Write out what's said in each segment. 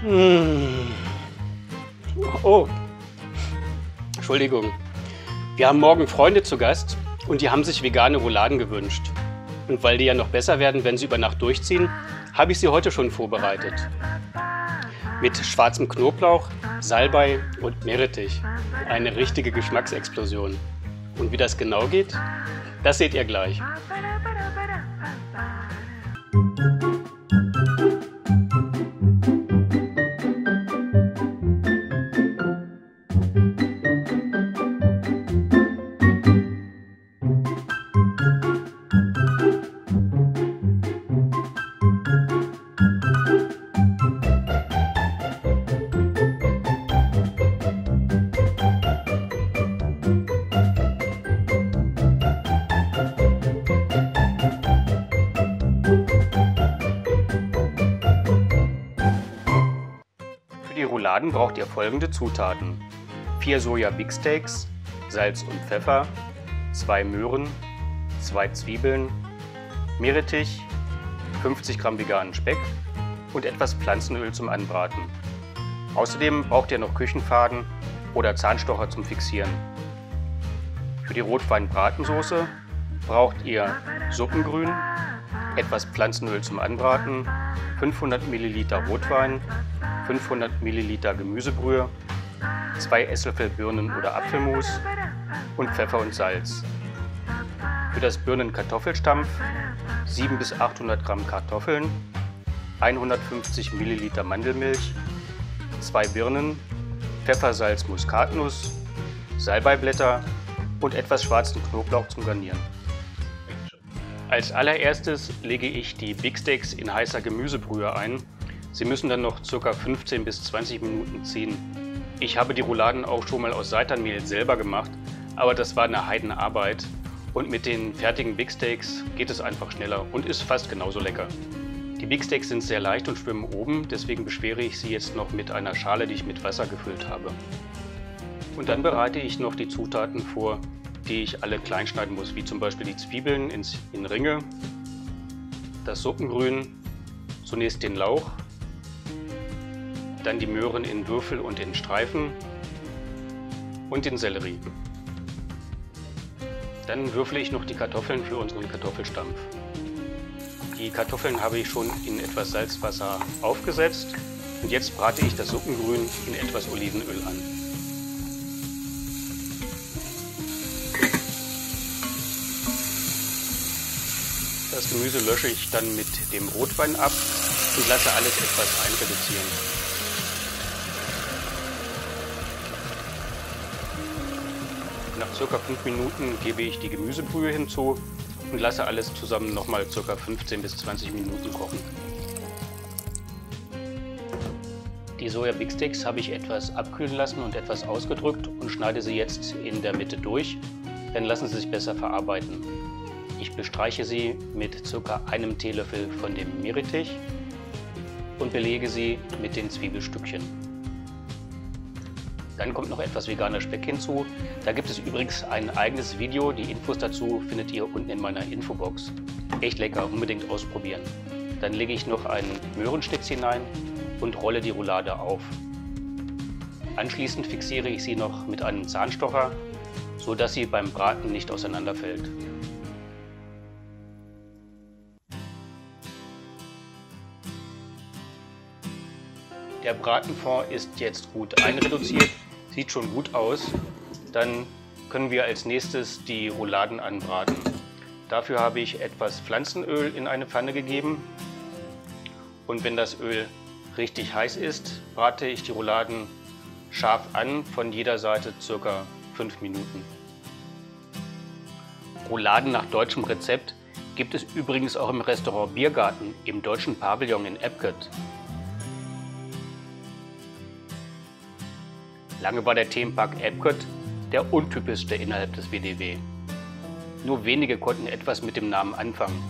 Hm. Oh, Entschuldigung. Wir haben morgen Freunde zu Gast und die haben sich vegane Rouladen gewünscht. Und weil die ja noch besser werden, wenn sie über Nacht durchziehen, habe ich sie heute schon vorbereitet. Mit schwarzem Knoblauch, Salbei und Meerrettich. Eine richtige Geschmacksexplosion. Und wie das genau geht, das seht ihr gleich. Die Rouladen braucht ihr folgende Zutaten. 4 Soja Big Steaks, Salz und Pfeffer, 2 Möhren, 2 Zwiebeln, Meerrettich, 50 Gramm veganen Speck und etwas Pflanzenöl zum Anbraten. Außerdem braucht ihr noch Küchenfaden oder Zahnstocher zum Fixieren. Für die Rotweinbratensoße braucht ihr Suppengrün, etwas Pflanzenöl zum Anbraten, 500 ml Rotwein, 500 ml Gemüsebrühe, 2 Esslöffel Birnen- oder Apfelmus und Pfeffer und Salz. Für das Birnen-Kartoffelstampf 700 bis 800 Gramm Kartoffeln, 150 ml Mandelmilch, 2 Birnen, Pfeffersalz Muskatnuss, Salbeiblätter und etwas schwarzen Knoblauch zum Garnieren. Als allererstes lege ich die Big Steaks in heißer Gemüsebrühe ein Sie müssen dann noch ca. 15 bis 20 Minuten ziehen. Ich habe die Rouladen auch schon mal aus Seitanmehl selber gemacht, aber das war eine Heidenarbeit. Und mit den fertigen Big Steaks geht es einfach schneller und ist fast genauso lecker. Die Big Steaks sind sehr leicht und schwimmen oben, deswegen beschwere ich sie jetzt noch mit einer Schale, die ich mit Wasser gefüllt habe. Und dann bereite ich noch die Zutaten vor, die ich alle klein schneiden muss, wie zum Beispiel die Zwiebeln in Ringe, das Suppengrün, zunächst den Lauch, dann die Möhren in Würfel und in Streifen und den Sellerie. Dann würfle ich noch die Kartoffeln für unseren Kartoffelstampf. Die Kartoffeln habe ich schon in etwas Salzwasser aufgesetzt und jetzt brate ich das Suppengrün in etwas Olivenöl an. Das Gemüse lösche ich dann mit dem Rotwein ab und lasse alles etwas einreduzieren. Nach ca. 5 Minuten gebe ich die Gemüsebrühe hinzu und lasse alles zusammen nochmal ca. 15 bis 20 Minuten kochen. Die Soja Big Sticks habe ich etwas abkühlen lassen und etwas ausgedrückt und schneide sie jetzt in der Mitte durch, dann lassen sie sich besser verarbeiten. Ich bestreiche sie mit ca. einem Teelöffel von dem Meerrettich und belege sie mit den Zwiebelstückchen. Dann kommt noch etwas veganer Speck hinzu. Da gibt es übrigens ein eigenes Video. Die Infos dazu findet ihr unten in meiner Infobox. Echt lecker, unbedingt ausprobieren. Dann lege ich noch einen Möhrenstitz hinein und rolle die Roulade auf. Anschließend fixiere ich sie noch mit einem Zahnstocher, so dass sie beim Braten nicht auseinanderfällt. Der Bratenfond ist jetzt gut einreduziert Sieht schon gut aus. Dann können wir als nächstes die Rouladen anbraten. Dafür habe ich etwas Pflanzenöl in eine Pfanne gegeben. Und wenn das Öl richtig heiß ist, brate ich die Rouladen scharf an, von jeder Seite circa 5 Minuten. Rouladen nach deutschem Rezept gibt es übrigens auch im Restaurant Biergarten im deutschen Pavillon in Epcot. Lange war der Themenpark Epcot der untypischste innerhalb des WDW. Nur wenige konnten etwas mit dem Namen anfangen.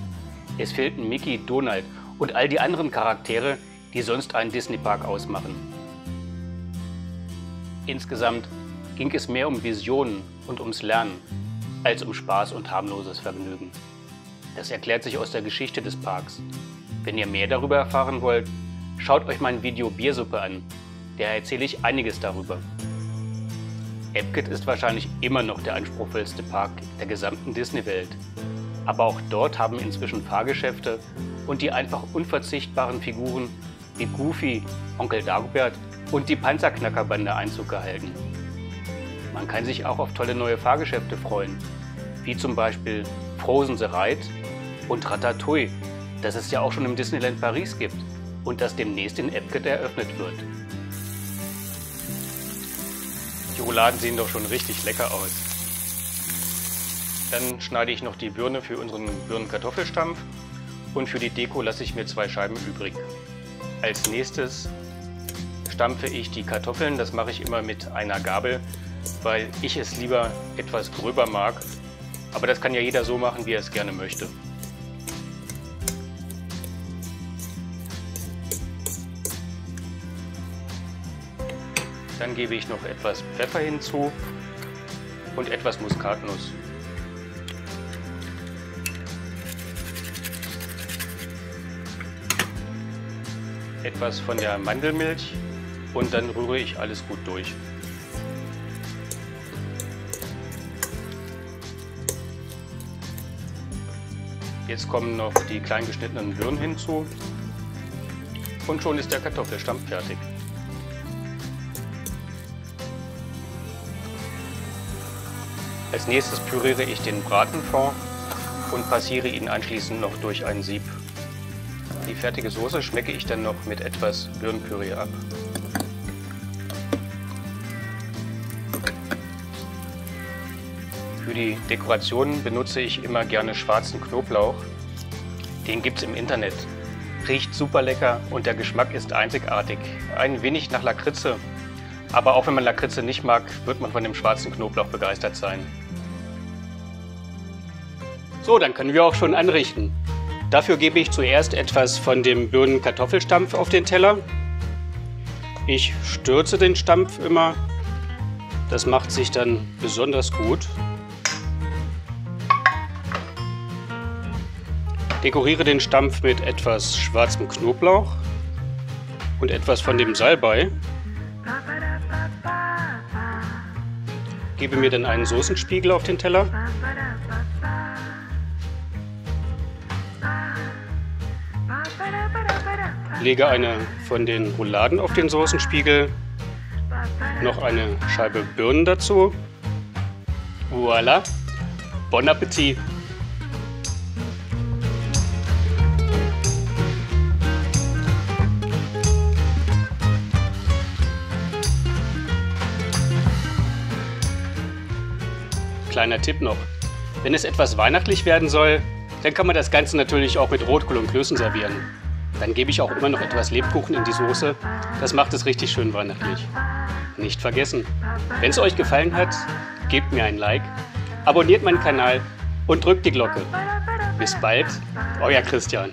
Es fehlten Mickey, Donald und all die anderen Charaktere, die sonst einen Disney-Park ausmachen. Insgesamt ging es mehr um Visionen und ums Lernen, als um Spaß und harmloses Vergnügen. Das erklärt sich aus der Geschichte des Parks. Wenn ihr mehr darüber erfahren wollt, schaut euch mein Video Biersuppe an. Da erzähle ich einiges darüber. Epcot ist wahrscheinlich immer noch der anspruchsvollste Park der gesamten Disney-Welt. Aber auch dort haben inzwischen Fahrgeschäfte und die einfach unverzichtbaren Figuren wie Goofy, Onkel Dagobert und die Panzerknackerbande Einzug gehalten. Man kann sich auch auf tolle neue Fahrgeschäfte freuen, wie zum Beispiel Frozen the Ride und Ratatouille, das es ja auch schon im Disneyland Paris gibt und das demnächst in Epcot eröffnet wird. Die Rouladen sehen doch schon richtig lecker aus. Dann schneide ich noch die Birne für unseren Birnenkartoffelstampf und für die Deko lasse ich mir zwei Scheiben übrig. Als nächstes stampfe ich die Kartoffeln, das mache ich immer mit einer Gabel, weil ich es lieber etwas gröber mag. Aber das kann ja jeder so machen, wie er es gerne möchte. Dann gebe ich noch etwas Pfeffer hinzu und etwas Muskatnuss. Etwas von der Mandelmilch und dann rühre ich alles gut durch. Jetzt kommen noch die klein geschnittenen Birnen hinzu und schon ist der Kartoffelstampf fertig. Als nächstes püriere ich den Bratenfond und passiere ihn anschließend noch durch ein Sieb. Die fertige Soße schmecke ich dann noch mit etwas Birnenpüree ab. Für die Dekoration benutze ich immer gerne schwarzen Knoblauch. Den gibt es im Internet. Riecht super lecker und der Geschmack ist einzigartig. Ein wenig nach Lakritze. Aber auch wenn man Lakritze nicht mag, wird man von dem schwarzen Knoblauch begeistert sein. So, dann können wir auch schon anrichten. Dafür gebe ich zuerst etwas von dem Birnen-Kartoffelstampf auf den Teller. Ich stürze den Stampf immer. Das macht sich dann besonders gut. Dekoriere den Stampf mit etwas schwarzem Knoblauch und etwas von dem Salbei. Gebe mir dann einen Soßenspiegel auf den Teller. Lege eine von den Rouladen auf den Soßenspiegel, noch eine Scheibe Birnen dazu. Voila! Bon Appetit! Kleiner Tipp noch. Wenn es etwas weihnachtlich werden soll, dann kann man das Ganze natürlich auch mit Rotkohl und Klößen servieren. Dann gebe ich auch immer noch etwas Lebkuchen in die Soße. Das macht es richtig schön weihnachtlich. Nicht vergessen, wenn es euch gefallen hat, gebt mir ein Like, abonniert meinen Kanal und drückt die Glocke. Bis bald, euer Christian.